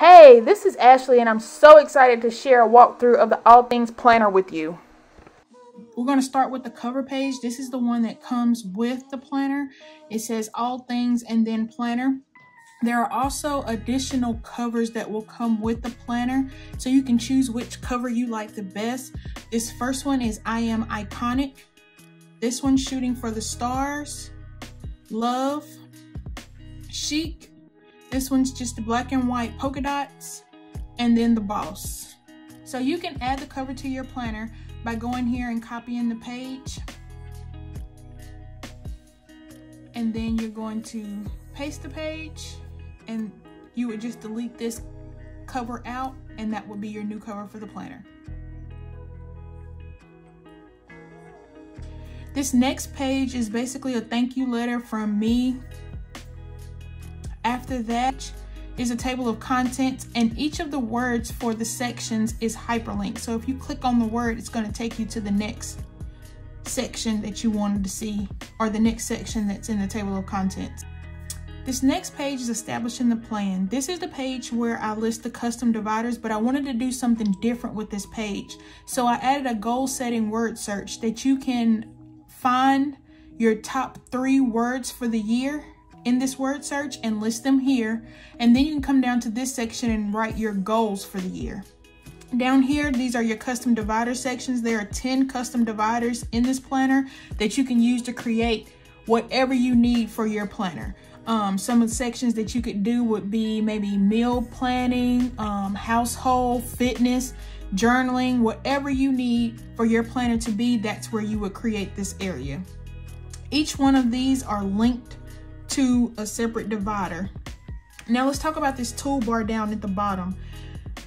Hey, this is AshLee and I'm so excited to share a walkthrough of the All Things Planner with you. We're going to start with the cover page. This is the one that comes with the planner. It says All Things and then Planner. There are also additional covers that will come with the planner, so you can choose which cover you like the best. This first one is I Am Iconic. This one's Shooting for the Stars, Love, Chic, this one's just the black and white polka dots and then the boss. So you can add the cover to your planner by going here and copying the page. And then you're going to paste the page and you would just delete this cover out and that would be your new cover for the planner. This next page is basically a thank you letter from me after that is a table of contents and each of the words for the sections is hyperlinked. So if you click on the word, it's gonna take you to the next section that you wanted to see or the next section that's in the table of contents. This next page is establishing the plan. This is the page where I list the custom dividers, but I wanted to do something different with this page. So I added a goal setting word search that you can find your top three words for the year in this word search and list them here. And then you can come down to this section and write your goals for the year. Down here, these are your custom divider sections. There are 10 custom dividers in this planner that you can use to create whatever you need for your planner. Um, some of the sections that you could do would be maybe meal planning, um, household, fitness, journaling, whatever you need for your planner to be, that's where you would create this area. Each one of these are linked to a separate divider. Now let's talk about this toolbar down at the bottom.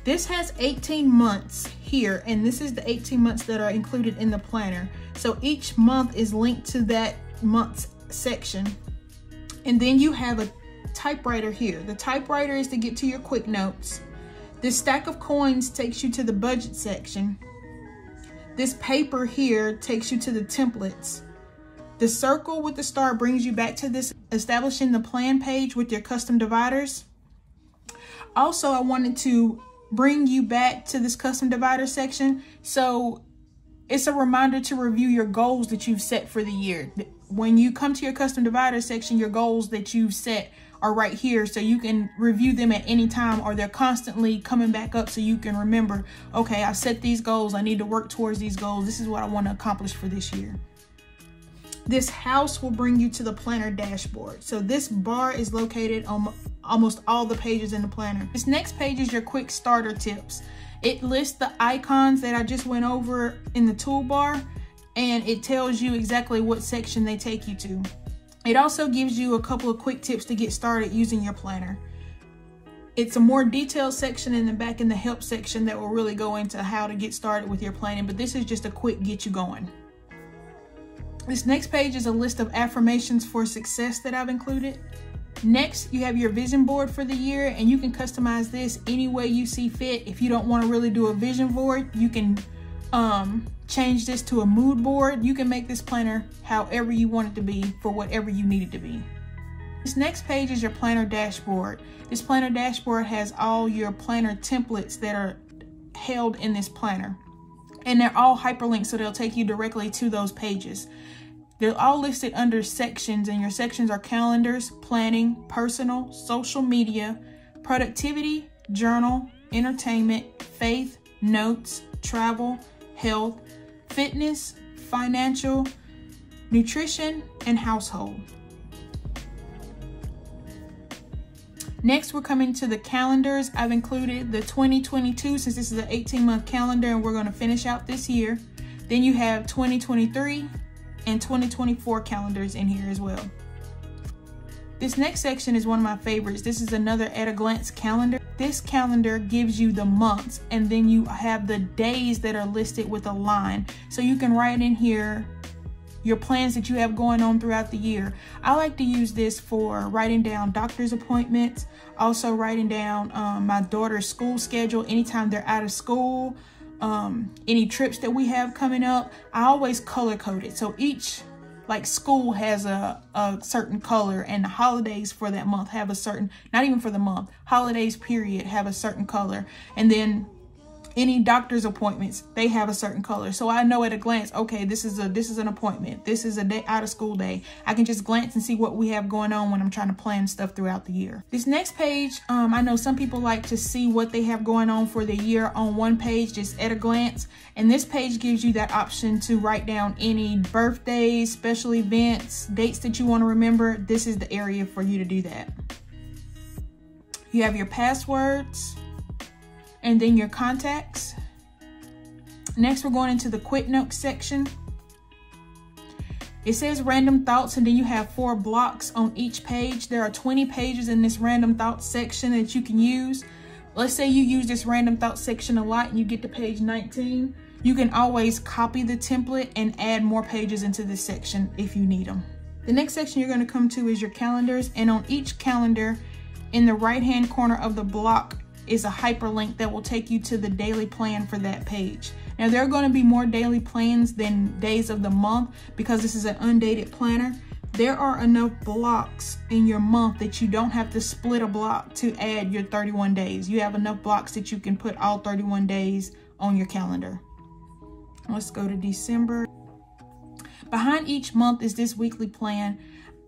This has 18 months here, and this is the 18 months that are included in the planner. So each month is linked to that month's section. And then you have a typewriter here. The typewriter is to get to your quick notes. This stack of coins takes you to the budget section. This paper here takes you to the templates. The circle with the star brings you back to this establishing the plan page with your custom dividers. Also, I wanted to bring you back to this custom divider section. So it's a reminder to review your goals that you've set for the year. When you come to your custom divider section, your goals that you've set are right here so you can review them at any time or they're constantly coming back up so you can remember, okay, I set these goals. I need to work towards these goals. This is what I want to accomplish for this year. This house will bring you to the planner dashboard. So this bar is located on almost all the pages in the planner. This next page is your quick starter tips. It lists the icons that I just went over in the toolbar and it tells you exactly what section they take you to. It also gives you a couple of quick tips to get started using your planner. It's a more detailed section in the back in the help section that will really go into how to get started with your planning, but this is just a quick get you going. This next page is a list of affirmations for success that I've included. Next, you have your vision board for the year and you can customize this any way you see fit. If you don't want to really do a vision board, you can um, change this to a mood board. You can make this planner however you want it to be for whatever you need it to be. This next page is your planner dashboard. This planner dashboard has all your planner templates that are held in this planner and they're all hyperlinked so they'll take you directly to those pages. They're all listed under sections and your sections are calendars, planning, personal, social media, productivity, journal, entertainment, faith, notes, travel, health, fitness, financial, nutrition, and household. Next, we're coming to the calendars. I've included the 2022 since this is an 18 month calendar and we're gonna finish out this year. Then you have 2023 and 2024 calendars in here as well. This next section is one of my favorites. This is another at a glance calendar. This calendar gives you the months and then you have the days that are listed with a line. So you can write in here your plans that you have going on throughout the year. I like to use this for writing down doctor's appointments, also writing down um, my daughter's school schedule anytime they're out of school, um, any trips that we have coming up. I always color code it. So each like school has a, a certain color and the holidays for that month have a certain, not even for the month, holidays period have a certain color. And then any doctor's appointments they have a certain color. So i know at a glance okay this is a this is an appointment. This is a day out of school day. I can just glance and see what we have going on when i'm trying to plan stuff throughout the year. This next page um, i know some people like to see what they have going on for the year on one page just at a glance. And this page gives you that option to write down any birthdays special events dates that you want to remember. This is the area for you to do that. You have your passwords and then your contacts. Next, we're going into the quick notes section. It says random thoughts and then you have four blocks on each page. There are 20 pages in this random thoughts section that you can use. Let's say you use this random thoughts section a lot and you get to page 19. You can always copy the template and add more pages into this section if you need them. The next section you're gonna to come to is your calendars and on each calendar in the right hand corner of the block is a hyperlink that will take you to the daily plan for that page. Now there are going to be more daily plans than days of the month because this is an undated planner. There are enough blocks in your month that you don't have to split a block to add your 31 days. You have enough blocks that you can put all 31 days on your calendar. Let's go to December. Behind each month is this weekly plan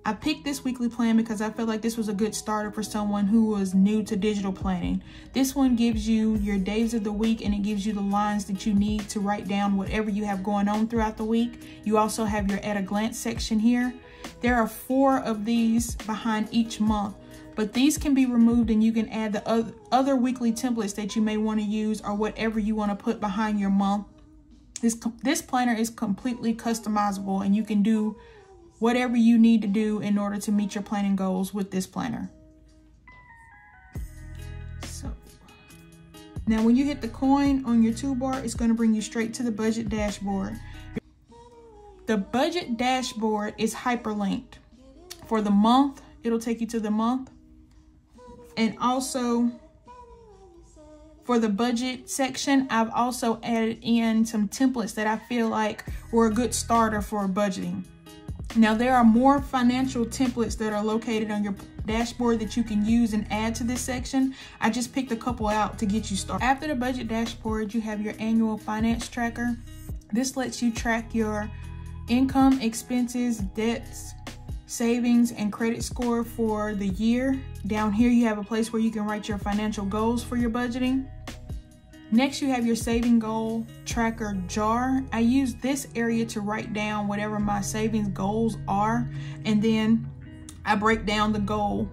I picked this weekly plan because I felt like this was a good starter for someone who was new to digital planning. This one gives you your days of the week and it gives you the lines that you need to write down whatever you have going on throughout the week. You also have your at a glance section here. There are four of these behind each month, but these can be removed and you can add the other weekly templates that you may want to use or whatever you want to put behind your month. This, this planner is completely customizable and you can do whatever you need to do in order to meet your planning goals with this planner. So now when you hit the coin on your toolbar, it's going to bring you straight to the budget dashboard. The budget dashboard is hyperlinked. For the month, it'll take you to the month. And also for the budget section, I've also added in some templates that I feel like were a good starter for budgeting. Now there are more financial templates that are located on your dashboard that you can use and add to this section. I just picked a couple out to get you started. After the budget dashboard, you have your annual finance tracker. This lets you track your income, expenses, debts, savings, and credit score for the year. Down here, you have a place where you can write your financial goals for your budgeting. Next, you have your saving goal tracker jar. I use this area to write down whatever my savings goals are. And then I break down the goal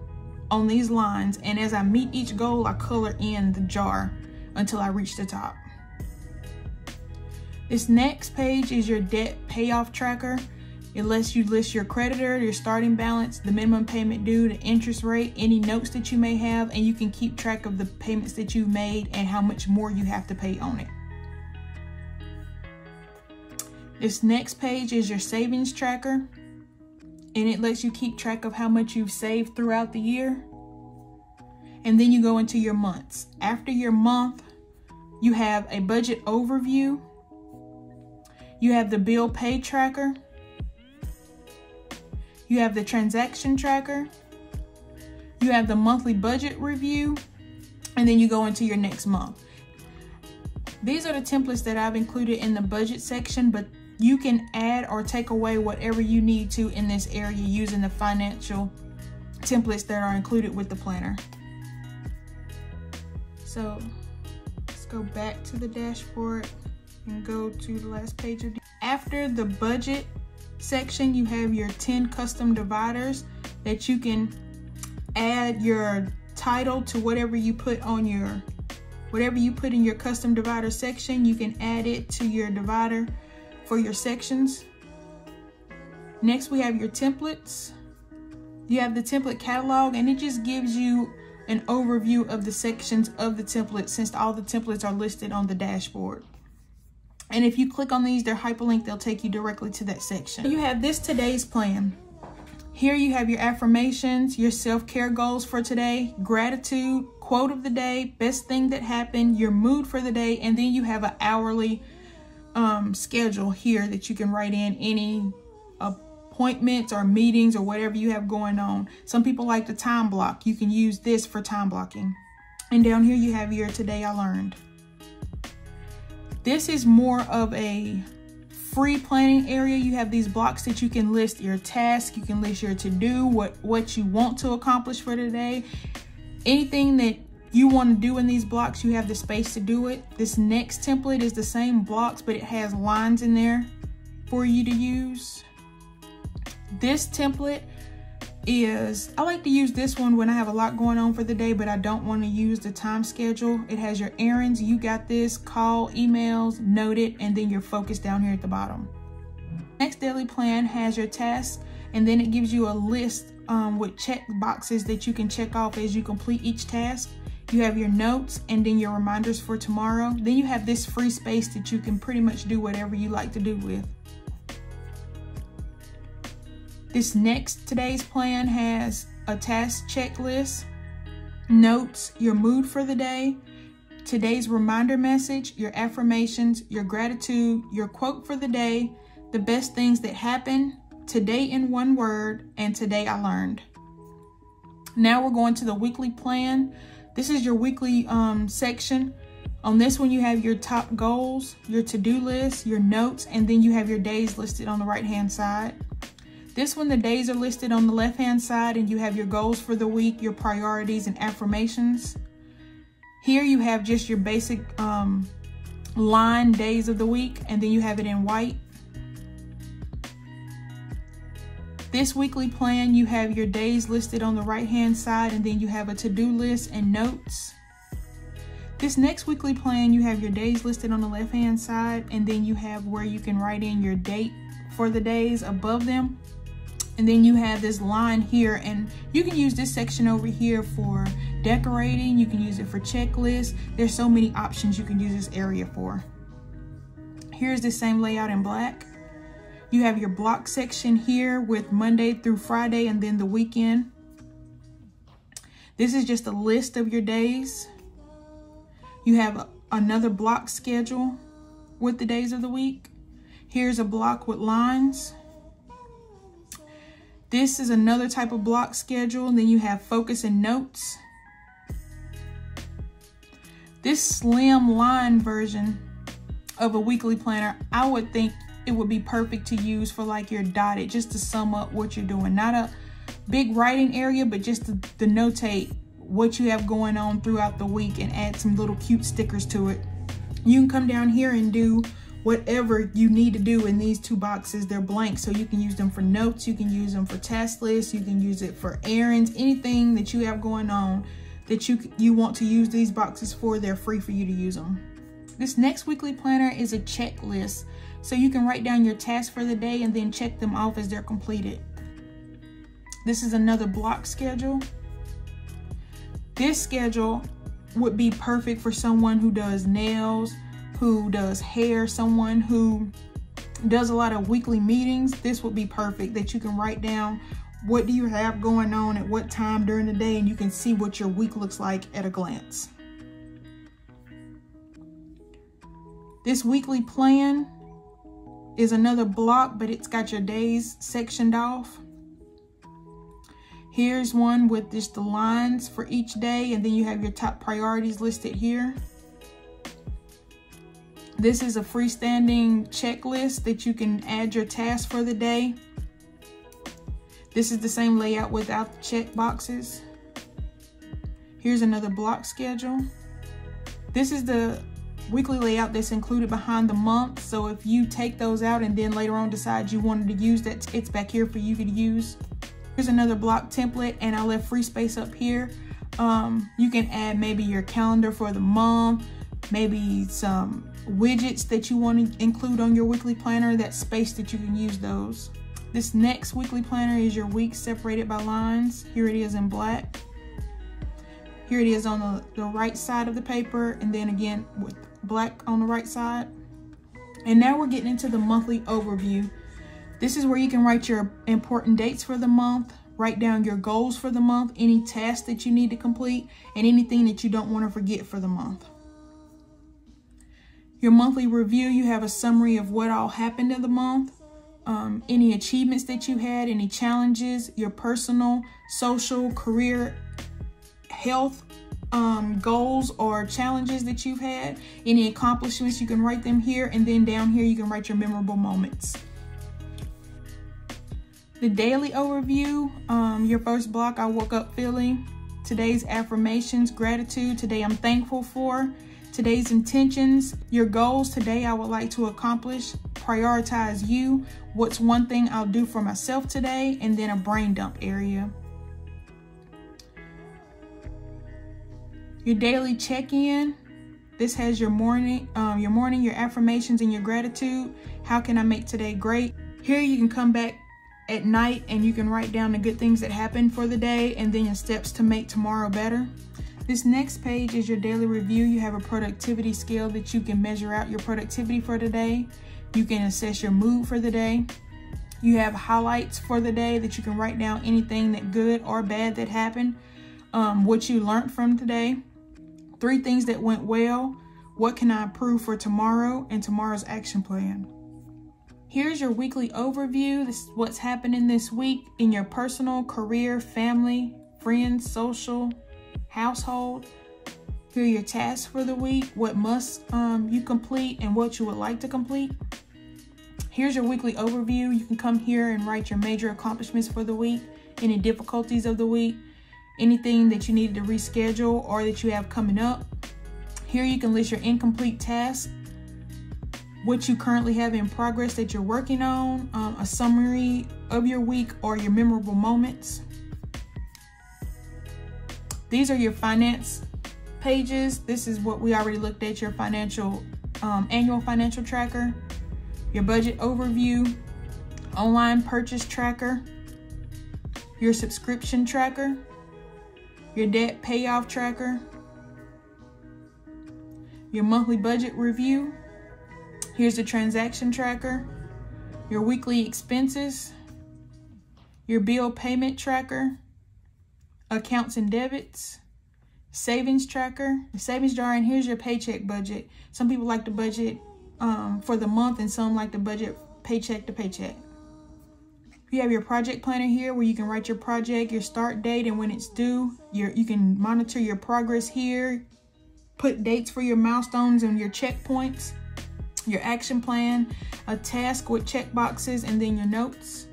on these lines. And as I meet each goal, I color in the jar until I reach the top. This next page is your debt payoff tracker. It lets you list your creditor, your starting balance, the minimum payment due, the interest rate, any notes that you may have, and you can keep track of the payments that you've made and how much more you have to pay on it. This next page is your savings tracker, and it lets you keep track of how much you've saved throughout the year. And then you go into your months. After your month, you have a budget overview. You have the bill pay tracker you have the transaction tracker. You have the monthly budget review. And then you go into your next month. These are the templates that I've included in the budget section, but you can add or take away whatever you need to in this area using the financial templates that are included with the planner. So let's go back to the dashboard and go to the last page of after the budget section, you have your 10 custom dividers that you can add your title to whatever you put on your, whatever you put in your custom divider section, you can add it to your divider for your sections. Next, we have your templates. You have the template catalog and it just gives you an overview of the sections of the template since all the templates are listed on the dashboard. And if you click on these, they're hyperlinked. They'll take you directly to that section. You have this today's plan. Here you have your affirmations, your self-care goals for today, gratitude, quote of the day, best thing that happened, your mood for the day, and then you have an hourly um, schedule here that you can write in any appointments or meetings or whatever you have going on. Some people like to time block. You can use this for time blocking. And down here you have your Today I Learned. This is more of a free planning area. You have these blocks that you can list your task. You can list your to-do, what, what you want to accomplish for today. Anything that you want to do in these blocks, you have the space to do it. This next template is the same blocks, but it has lines in there for you to use. This template is, I like to use this one when I have a lot going on for the day, but I don't want to use the time schedule. It has your errands, you got this, call, emails, noted, and then your focus down here at the bottom. Next daily plan has your tasks, and then it gives you a list um, with check boxes that you can check off as you complete each task. You have your notes and then your reminders for tomorrow. Then you have this free space that you can pretty much do whatever you like to do with. This next today's plan has a task checklist, notes, your mood for the day, today's reminder message, your affirmations, your gratitude, your quote for the day, the best things that happened, today in one word, and today I learned. Now we're going to the weekly plan. This is your weekly um, section. On this one, you have your top goals, your to-do list, your notes, and then you have your days listed on the right-hand side. This one, the days are listed on the left-hand side and you have your goals for the week, your priorities and affirmations. Here you have just your basic um, line days of the week and then you have it in white. This weekly plan, you have your days listed on the right-hand side and then you have a to-do list and notes. This next weekly plan, you have your days listed on the left-hand side and then you have where you can write in your date for the days above them and then you have this line here and you can use this section over here for decorating. You can use it for checklists. There's so many options you can use this area for. Here's the same layout in black. You have your block section here with Monday through Friday and then the weekend. This is just a list of your days. You have another block schedule with the days of the week. Here's a block with lines this is another type of block schedule. And then you have focus and notes. This slim line version of a weekly planner, I would think it would be perfect to use for like your dotted, just to sum up what you're doing. Not a big writing area, but just to, to notate what you have going on throughout the week and add some little cute stickers to it. You can come down here and do whatever you need to do in these two boxes. They're blank, so you can use them for notes, you can use them for task lists, you can use it for errands, anything that you have going on that you, you want to use these boxes for, they're free for you to use them. This next weekly planner is a checklist, so you can write down your tasks for the day and then check them off as they're completed. This is another block schedule. This schedule would be perfect for someone who does nails, who does hair, someone who does a lot of weekly meetings, this would be perfect that you can write down what do you have going on at what time during the day and you can see what your week looks like at a glance. This weekly plan is another block, but it's got your days sectioned off. Here's one with just the lines for each day, and then you have your top priorities listed here. This is a freestanding checklist that you can add your tasks for the day. This is the same layout without the check boxes. Here's another block schedule. This is the weekly layout that's included behind the month. So if you take those out and then later on decide you wanted to use that, it's back here for you to use. Here's another block template and I left free space up here. Um, you can add maybe your calendar for the month, maybe some widgets that you want to include on your weekly planner, that space that you can use those. This next weekly planner is your week separated by lines. Here it is in black. Here it is on the, the right side of the paper and then again with black on the right side. And now we're getting into the monthly overview. This is where you can write your important dates for the month, write down your goals for the month, any tasks that you need to complete, and anything that you don't want to forget for the month. Your monthly review, you have a summary of what all happened in the month. um, any achievements that you had, any challenges, your personal, social, career, health um, goals or challenges that you've had, any accomplishments, you can write them here. And then down here, you can write your memorable moments. The daily overview, um, your first block, I woke up feeling. Today's affirmations, gratitude, today I'm thankful for. Today's intentions, your goals today I would like to accomplish. Prioritize you. What's one thing I'll do for myself today? And then a brain dump area. Your daily check-in. This has your morning, um, your morning, your affirmations, and your gratitude. How can I make today great? Here you can come back at night and you can write down the good things that happened for the day and then your steps to make tomorrow better. This next page is your daily review. You have a productivity scale that you can measure out your productivity for the day. You can assess your mood for the day. You have highlights for the day that you can write down anything that good or bad that happened, um, what you learned from today three things that went well, what can I improve for tomorrow, and tomorrow's action plan. Here's your weekly overview. This is what's happening this week in your personal, career, family, friends, social, household. Here are your tasks for the week, what must um, you complete and what you would like to complete. Here's your weekly overview. You can come here and write your major accomplishments for the week, any difficulties of the week, anything that you needed to reschedule or that you have coming up. Here you can list your incomplete tasks, what you currently have in progress that you're working on, um, a summary of your week or your memorable moments. These are your finance pages. This is what we already looked at, your financial, um, annual financial tracker, your budget overview, online purchase tracker, your subscription tracker, your debt payoff tracker, your monthly budget review. Here's the transaction tracker, your weekly expenses, your bill payment tracker, accounts and debits, savings tracker, savings jar, and here's your paycheck budget. Some people like to budget um, for the month and some like to budget paycheck to paycheck. You have your project planner here where you can write your project, your start date, and when it's due. Your, you can monitor your progress here, put dates for your milestones and your checkpoints, your action plan, a task with check boxes, and then your notes.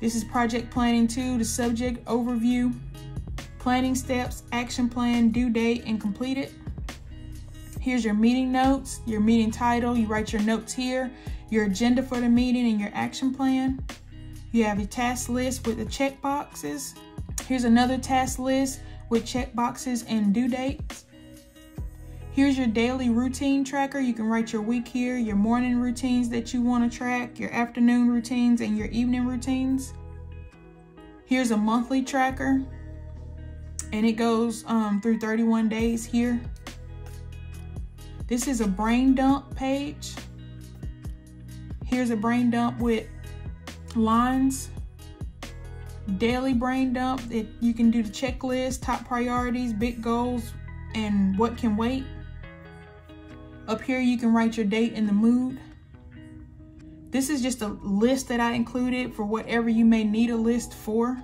This is project planning two, the subject overview, planning steps, action plan, due date, and complete it. Here's your meeting notes, your meeting title. You write your notes here, your agenda for the meeting, and your action plan. You have your task list with the check boxes. Here's another task list with check boxes and due dates. Here's your daily routine tracker. You can write your week here, your morning routines that you want to track, your afternoon routines, and your evening routines. Here's a monthly tracker, and it goes um, through 31 days here. This is a brain dump page. Here's a brain dump with lines, daily brain dump that you can do the checklist, top priorities, big goals, and what can wait. Up here, you can write your date and the mood. This is just a list that I included for whatever you may need a list for.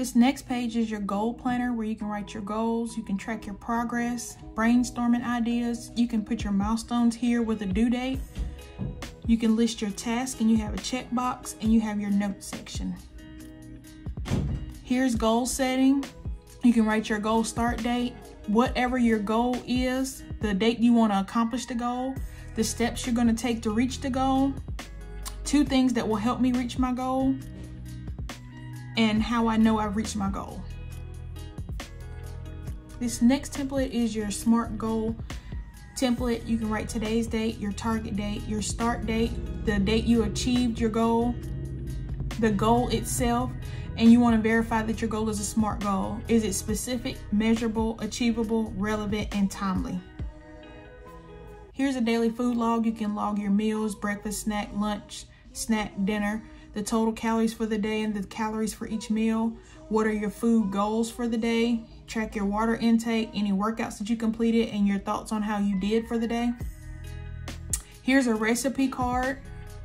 This next page is your goal planner where you can write your goals, you can track your progress, brainstorming ideas, you can put your milestones here with a due date. You can list your task and you have a checkbox and you have your notes section. Here's goal setting. You can write your goal start date, whatever your goal is, the date you want to accomplish the goal, the steps you're going to take to reach the goal, two things that will help me reach my goal, and how I know I've reached my goal. This next template is your SMART goal template, you can write today's date, your target date, your start date, the date you achieved your goal, the goal itself, and you want to verify that your goal is a SMART goal. Is it specific, measurable, achievable, relevant, and timely? Here's a daily food log. You can log your meals, breakfast, snack, lunch, snack, dinner, the total calories for the day and the calories for each meal. What are your food goals for the day? track your water intake, any workouts that you completed, and your thoughts on how you did for the day. Here's a recipe card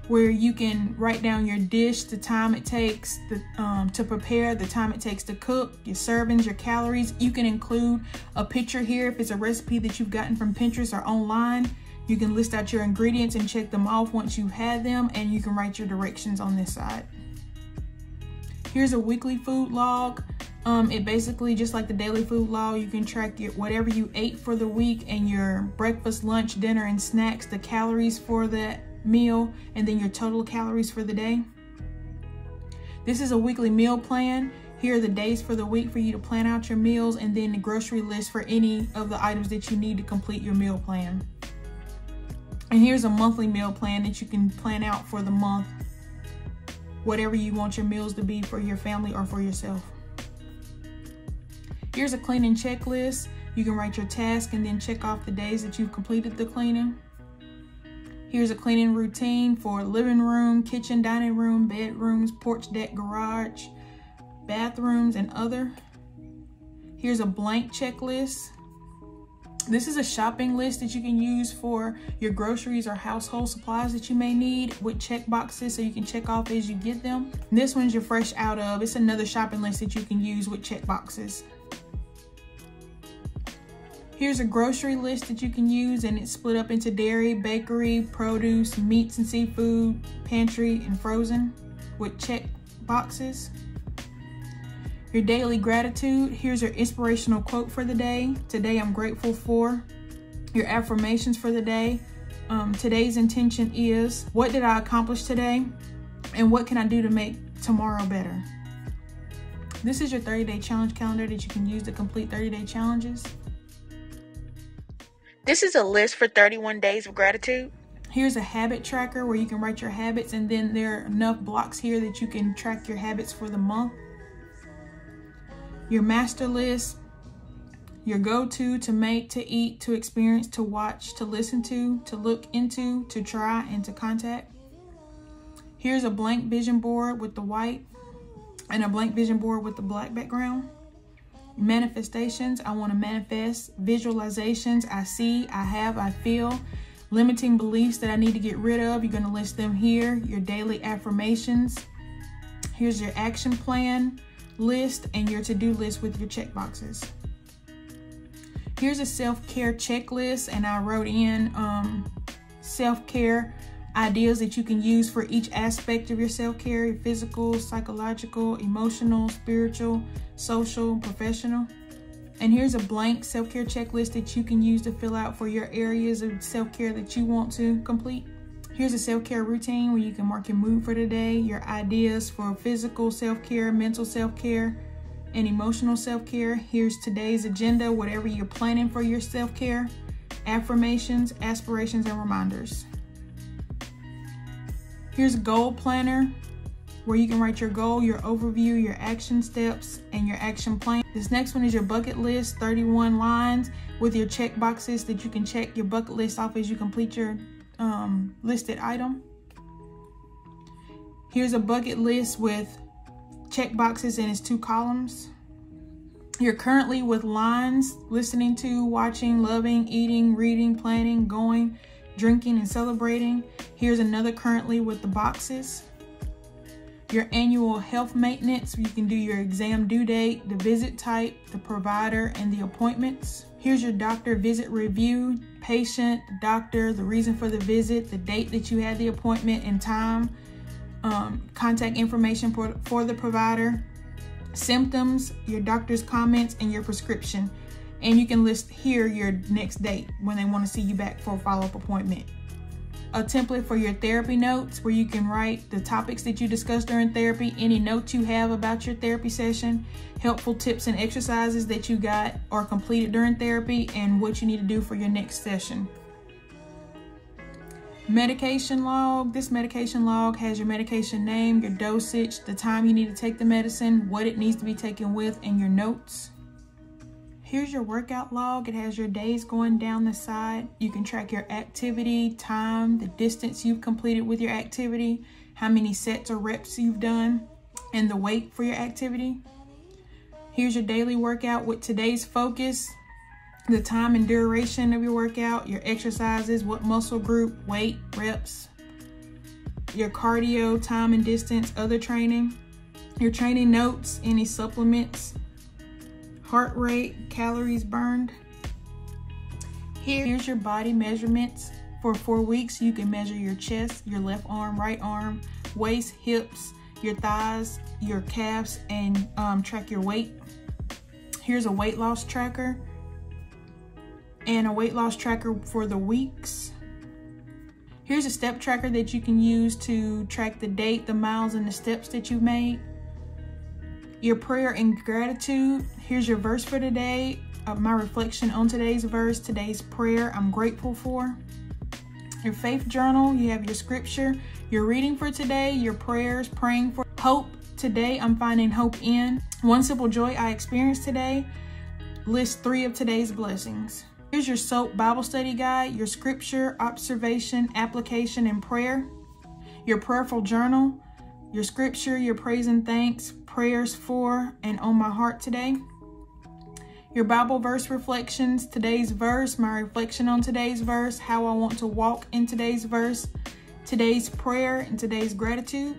where you can write down your dish, the time it takes the, um, to prepare, the time it takes to cook, your servings, your calories. You can include a picture here if it's a recipe that you've gotten from Pinterest or online. You can list out your ingredients and check them off once you've had them and you can write your directions on this side. Here's a weekly food log. Um, it basically, just like the daily food log, you can track your whatever you ate for the week and your breakfast, lunch, dinner, and snacks, the calories for that meal, and then your total calories for the day. This is a weekly meal plan. Here are the days for the week for you to plan out your meals and then the grocery list for any of the items that you need to complete your meal plan. And here's a monthly meal plan that you can plan out for the month, whatever you want your meals to be for your family or for yourself. Here's a cleaning checklist. You can write your task and then check off the days that you've completed the cleaning. Here's a cleaning routine for living room, kitchen, dining room, bedrooms, porch deck, garage, bathrooms, and other. Here's a blank checklist. This is a shopping list that you can use for your groceries or household supplies that you may need with check boxes so you can check off as you get them. This one's you're fresh out of. It's another shopping list that you can use with check boxes. Here's a grocery list that you can use and it's split up into dairy, bakery, produce, meats and seafood, pantry, and frozen with check boxes. Your daily gratitude. Here's your inspirational quote for the day. Today I'm grateful for. Your affirmations for the day. Um, today's intention is, what did I accomplish today? And what can I do to make tomorrow better? This is your 30 day challenge calendar that you can use to complete 30 day challenges. This is a list for 31 days of gratitude. Here's a habit tracker where you can write your habits and then there are enough blocks here that you can track your habits for the month. Your master list, your go-to to make, to eat, to experience, to watch, to listen to, to look into, to try, and to contact. Here's a blank vision board with the white and a blank vision board with the black background. Manifestations i want to manifest. Visualizations i see i have i feel. Limiting beliefs that i need to get rid of you're going to list them here. Your daily affirmations. Here's your action plan list and your to-do list with your check boxes. Here's a self-care checklist and i wrote in um, self-care ideas that you can use for each aspect of your self-care physical psychological emotional spiritual social professional. And here's a blank self-care checklist that you can use to fill out for your areas of self-care that you want to complete here's a self-care routine where you can mark your mood for the day your ideas for physical self-care mental self-care and emotional self-care here's today's agenda whatever you're planning for your self-care affirmations aspirations and reminders Here's a goal planner where you can write your goal, your overview, your action steps, and your action plan. This next one is your bucket list, 31 lines with your check boxes that you can check your bucket list off as you complete your um, listed item. Here's a bucket list with check boxes in its two columns. You're currently with lines, listening to, watching, loving, eating, reading, planning, going, drinking, and celebrating. Here's another currently with the boxes. Your annual health maintenance, you can do your exam due date, the visit type, the provider, and the appointments. Here's your doctor visit review, patient, doctor, the reason for the visit, the date that you had the appointment and time, um, contact information for, for the provider, symptoms, your doctor's comments, and your prescription. And you can list here your next date when they want to see you back for a follow-up appointment a template for your therapy notes where you can write the topics that you discussed during therapy, any notes you have about your therapy session, helpful tips and exercises that you got or completed during therapy, and what you need to do for your next session. Medication log. This medication log has your medication name, your dosage, the time you need to take the medicine, what it needs to be taken with, and your notes. Here's your workout log. It has your days going down the side. You can track your activity, time, the distance you've completed with your activity, how many sets or reps you've done, and the weight for your activity. Here's your daily workout with today's focus, the time and duration of your workout, your exercises, what muscle group, weight, reps, your cardio, time and distance, other training, your training notes, any supplements, heart rate, calories burned. Here's your body measurements. For four weeks, you can measure your chest, your left arm, right arm, waist, hips, your thighs, your calves, and um, track your weight. Here's a weight loss tracker and a weight loss tracker for the weeks. Here's a step tracker that you can use to track the date, the miles, and the steps that you've made. Your prayer and gratitude. Here's your verse for today. Uh, my reflection on today's verse, today's prayer I'm grateful for. Your faith journal, you have your scripture, your reading for today, your prayers, praying for hope. Today I'm finding hope in. One simple joy I experienced today. List three of today's blessings. Here's your SOAP Bible study guide, your scripture, observation, application, and prayer. Your prayerful journal, your scripture, your praise and thanks, prayers for, and on my heart today. Your Bible verse reflections, today's verse, my reflection on today's verse, how I want to walk in today's verse, today's prayer, and today's gratitude.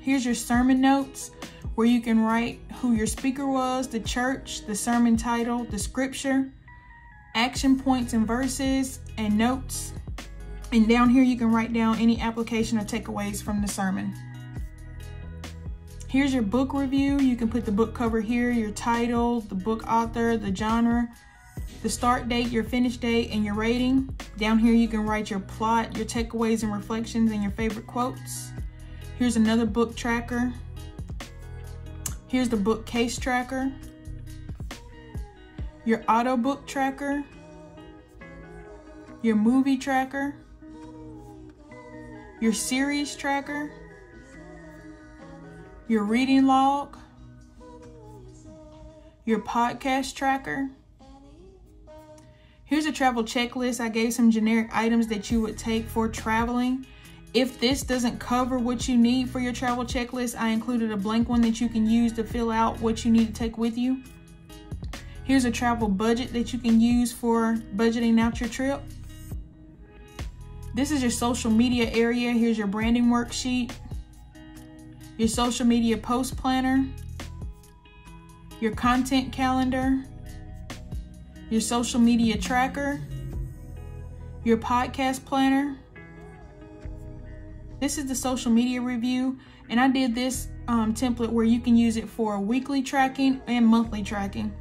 Here's your sermon notes where you can write who your speaker was, the church, the sermon title, the scripture, action points and verses, and notes. And down here, you can write down any application or takeaways from the sermon. Here's your book review. You can put the book cover here, your title, the book author, the genre, the start date, your finish date, and your rating. Down here, you can write your plot, your takeaways and reflections, and your favorite quotes. Here's another book tracker. Here's the book case tracker your audiobook tracker, your movie tracker, your series tracker, your reading log, your podcast tracker. Here's a travel checklist. I gave some generic items that you would take for traveling. If this doesn't cover what you need for your travel checklist, I included a blank one that you can use to fill out what you need to take with you. Here's a travel budget that you can use for budgeting out your trip. This is your social media area. Here's your branding worksheet, your social media post planner, your content calendar, your social media tracker, your podcast planner. This is the social media review, and I did this um, template where you can use it for weekly tracking and monthly tracking.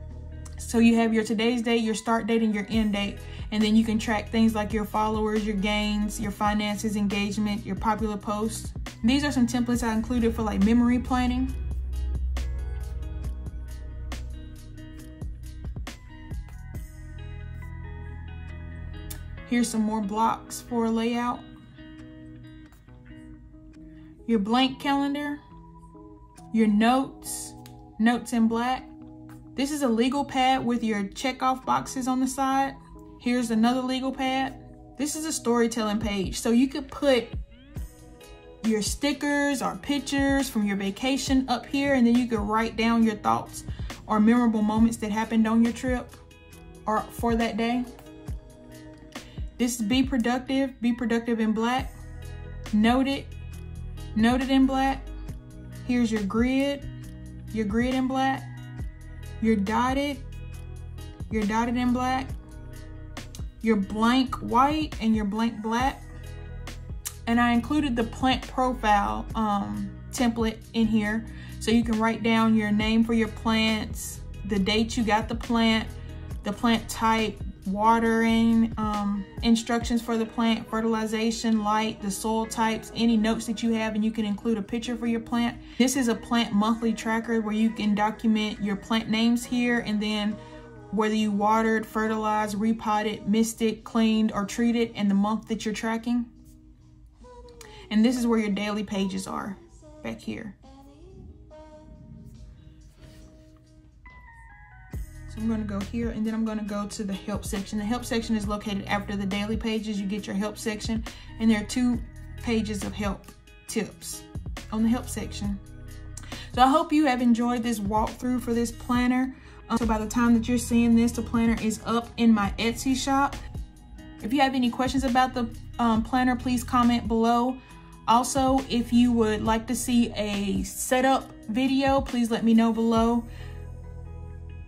So you have your today's date, your start date, and your end date. And then you can track things like your followers, your gains, your finances, engagement, your popular posts. These are some templates I included for like memory planning. Here's some more blocks for a layout. Your blank calendar, your notes, notes in black, this is a legal pad with your check off boxes on the side. Here's another legal pad. This is a storytelling page. So you could put your stickers or pictures from your vacation up here and then you could write down your thoughts or memorable moments that happened on your trip or for that day. This is be productive, be productive in black. Noted, noted in black. Here's your grid, your grid in black your dotted, you're dotted in black, your blank white, and your blank black. And I included the plant profile um, template in here. So you can write down your name for your plants, the date you got the plant, the plant type, watering, um, instructions for the plant, fertilization, light, the soil types, any notes that you have, and you can include a picture for your plant. This is a plant monthly tracker where you can document your plant names here and then whether you watered, fertilized, repotted, misted, cleaned, or treated in the month that you're tracking. And this is where your daily pages are back here. So I'm going to go here and then I'm going to go to the help section. The help section is located after the daily pages. You get your help section and there are two pages of help tips on the help section. So I hope you have enjoyed this walkthrough for this planner. Um, so by the time that you're seeing this, the planner is up in my Etsy shop. If you have any questions about the um, planner, please comment below. Also, if you would like to see a setup video, please let me know below.